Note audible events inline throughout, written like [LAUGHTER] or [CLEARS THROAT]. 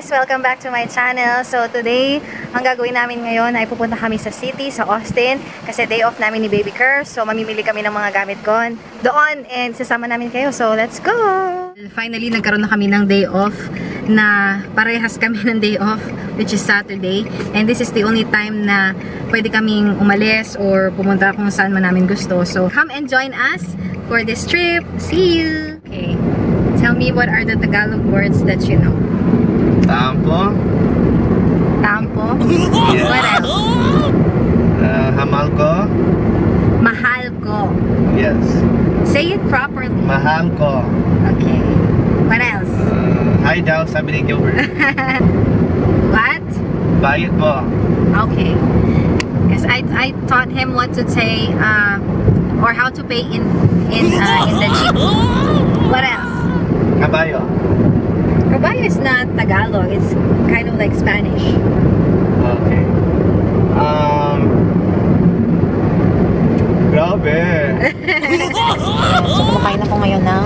guys! Welcome back to my channel. So today, ang gagawin namin ngayon ay pupunta kami sa city, sa Austin. Kasi day off namin ni Baby Kerr. So mamimili kami ng mga gamit ko doon and sasama namin kayo. So let's go! Finally, nagkaroon na kami ng day off na parehas kami ng day off which is Saturday. And this is the only time na pwede kaming umalis or pumunta kung saan man namin gusto. So come and join us for this trip. See you! Okay. Tell me what are the Tagalog words that you know? Tampo. Tampo. Yes. What else? Uh. Mahal ko. Yes. Say it properly. Mahal ko. Okay. What else? Uh, hi daw, sabi ni Gilbert. [LAUGHS] What? Bayad po. Okay. Because I I taught him what to say uh, or how to pay in in uh, in the jeep. What else? Kabayo. Is not Tagalog. It's kind of like Spanish. Okay. Um, grabe. So, [LAUGHS] kumakain ako ngayon ng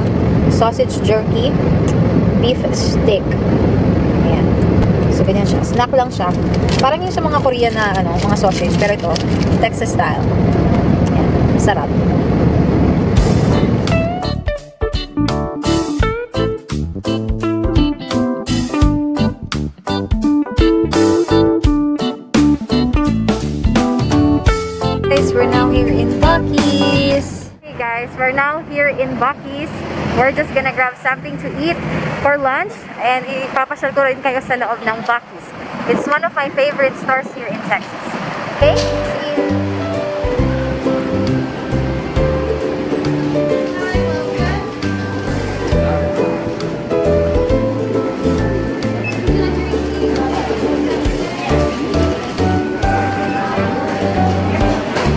sausage jerky, beef steak. Ayan. So, ganyan siya. Snack lang siya. Parang yung sa mga Korean na, ano, mga sausage. Pero ito, Texas style. Ayan. Sarap. Here Bucky's. We're just gonna grab something to eat for lunch and ipapasyal ko rin kayo sa loob ng Bucky's. It's one of my favorite stores here in Texas. Okay?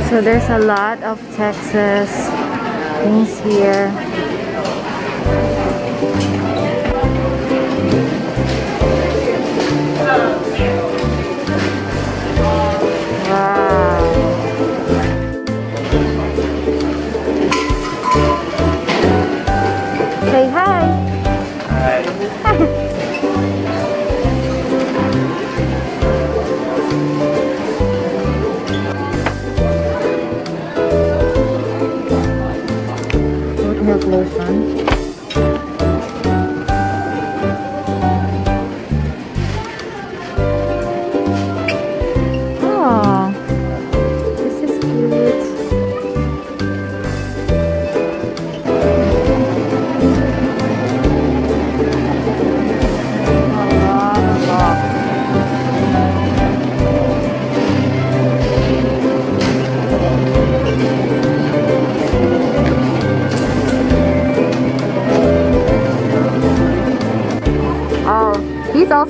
So there's a lot of Texas things here.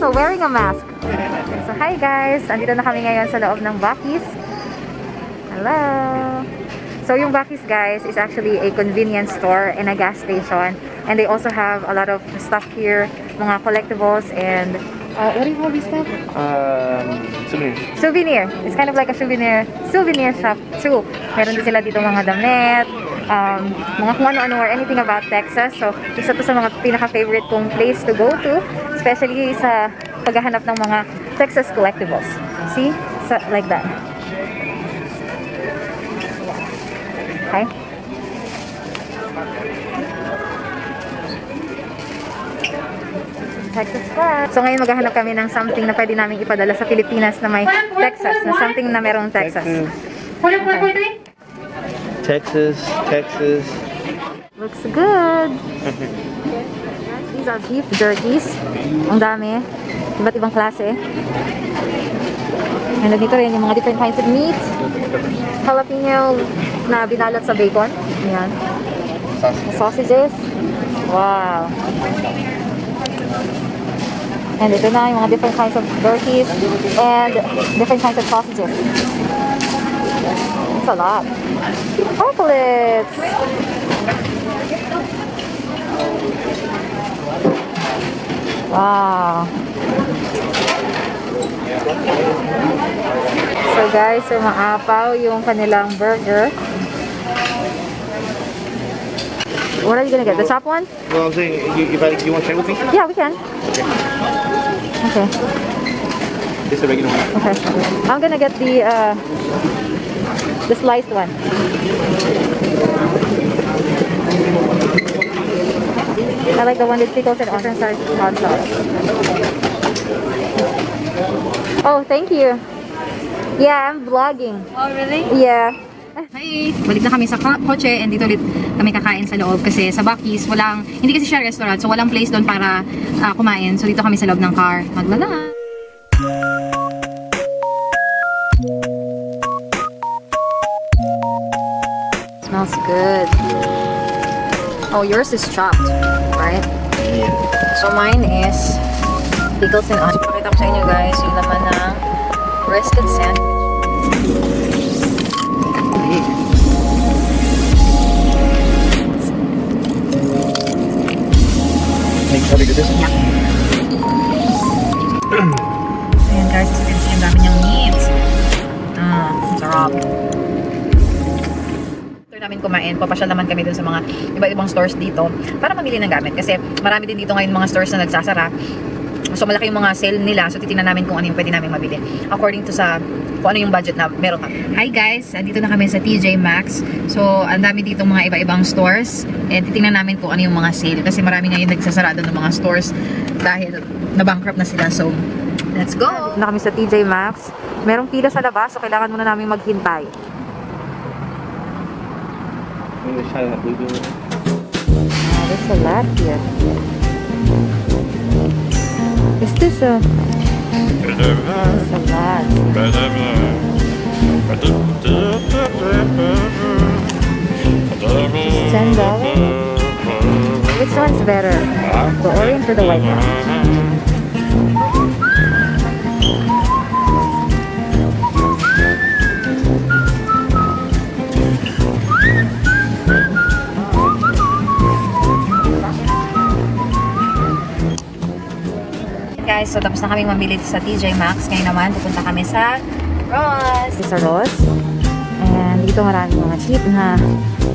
Also wearing a mask. So, hi guys! Andito na kami ngayon sa loob ng Bucky's. Hello! So, yung Bucky's guys is actually a convenience store and a gas station. And they also have a lot of stuff here, mga collectibles and uh, what do you call this stuff? Um, souvenir. Souvenir. It's kind of like a souvenir souvenir shop too. Meron din sila dito mga damit, um, mga kung ano-ano or anything about Texas. So, isa to sa mga pinaka-favorite kong place to go to, especially sa paghahanap ng mga Texas collectibles. See? So, like that. Okay? Texas flag. So ngayon maghahanap kami ng something na pwede namin ipadala sa Pilipinas na may Texas, na something na merong Texas. Okay. Texas, Texas. Looks good. [LAUGHS] These are beef jerkies. Ang dami. Iba't ibang klase. And dito rin yung mga different kinds of meat. Jalapeno na binalot sa bacon. Ayan. Sausages. Wow. And ito na yung mga different kinds of jerkies and different kinds of sausages. A lot. Chocolates! Wow. So guys, so maapaw yung kanilang burger. What are you gonna get? The top one? Well, I'm saying, you, if I, you want to share with me? Yeah, we can. Okay. Just a regular one. Okay. I'm gonna get the uh, the sliced one. I like the one with pickles and different size hot sauce. Oh, thank you. Yeah, I'm vlogging. Oh, really? Yeah. Hi! Balik na kami sa kotse and dito ulit kami kakain sa loob kasi sa Buc-ee's walang, hindi kasi siya restaurant so walang place doon para ah, kumain. So dito kami sa loob ng car. Maglala! Oh, yours is chopped, right? Yeah. So mine is pickles and onions. Pakita ko sa inyo guys yung laman ng roasted sandwich. Make sure to this. [CLEARS THROAT] Ayan guys, as you can see, ang dami niyang meats. Ah, ang sarap. Namin kumain, papasyal naman kami dun sa mga iba-ibang stores dito para mamili ng gamit. Kasi marami din dito ngayon mga stores na nagsasara. So malaki yung mga sale nila. So titingnan namin kung ano yung pwede namin mabili. According to sa kung ano yung budget na meron kami. Hi guys! Dito na kami sa TJ Maxx. So ang dami dito mga iba-ibang stores. And titingnan namin kung ano yung mga sale. Kasi marami ngayon nagsasarado ng mga stores dahil na-bankrupt na sila. So let's go! Dito na kami sa TJ Maxx. Merong pila sa labas, so kailangan muna namin maghintay. I'm shot in that blue blue. Ah, there's a lot here. Is this a... There's a lot. Ten dollars? Which one's better? The orange or the white one? Guys, so tapos na kami mamili sa TJ Maxx. Ngayon naman, pupunta kami sa Ross. This is a Ross. And dito maraming mga cheap na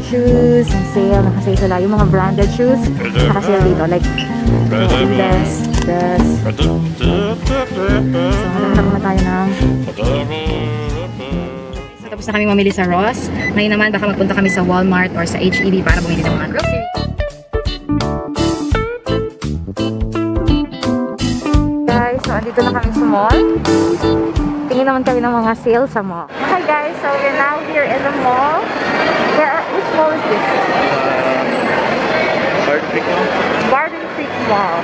shoes and sale. Nakasale sila. Yung mga branded shoes, nakasale dito. Like, this, this. So, hanap na tayo ng So tapos na kami mamili sa Ross. Ngayon naman, baka magpunta kami sa Walmart or sa HEB para bumili ng mga groceries. So, andito na kami sa mall. Tingin naman kami ng mga sale sa mall. Hi guys, so we're now here in the mall. Where, which mall is this? Hard pick one. Garden Creek Mall.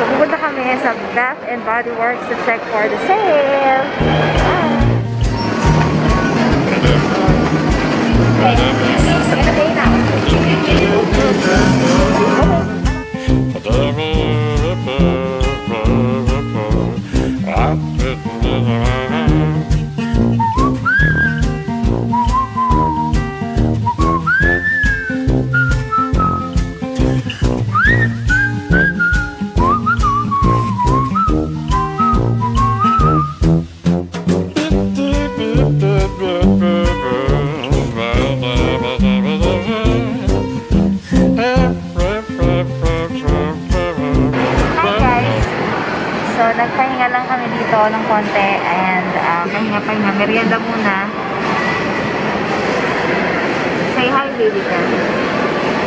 So, pupunta kami sa Bath and Body Works to check for the sale. Bye! Nagpahinga lang kami dito ng konti and uh, pahinga-pahinga, merienda muna. Say hi, baby girl.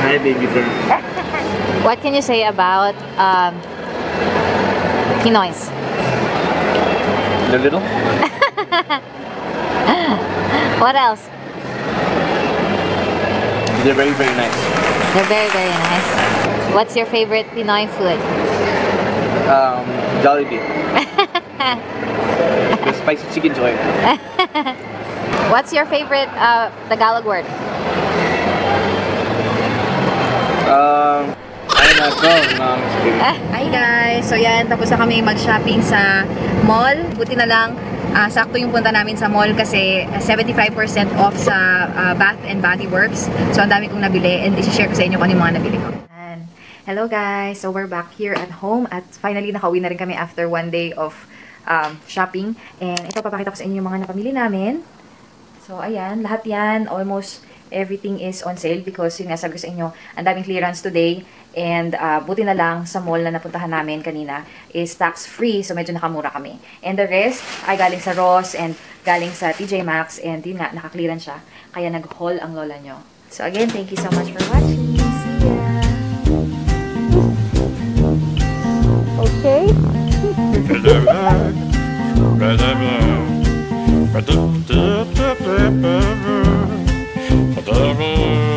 Hi, baby girl. [LAUGHS] What can you say about um, Pinoys? The little? [LAUGHS] What else? They're very, very nice. They're very, very nice. What's your favorite Pinoy food? Um, Jollibee. [LAUGHS] the spicy chicken joy. [LAUGHS] What's your favorite uh, Tagalog word? Um, ayun na ko. No, I'm just kidding. [LAUGHS] Hi guys! So yan, tapos na kami mag-shopping sa mall. Buti na lang, ah, sakto yung punta namin sa mall kasi ah, 75% off sa ah, Bath and Body Works. So ang dami kong nabili and isi-share ko sa inyo kung ano yung mga nabili ko. Hello guys! So we're back here at home at finally nakauwi na rin kami after one day of um, shopping. And ito papakita ko sa inyo yung mga napamili namin. So ayan, lahat yan almost everything is on sale because yun nga ko sa inyo, ang daming clearance today and uh, buti na lang sa mall na napuntahan namin kanina is tax free so medyo nakamura kami. And the rest ay galing sa Ross and galing sa TJ Maxx and yun nga, naka-clearance siya. Kaya nag-haul ang lola nyo. So again, thank you so much for watching. See ya! okay? [LAUGHS]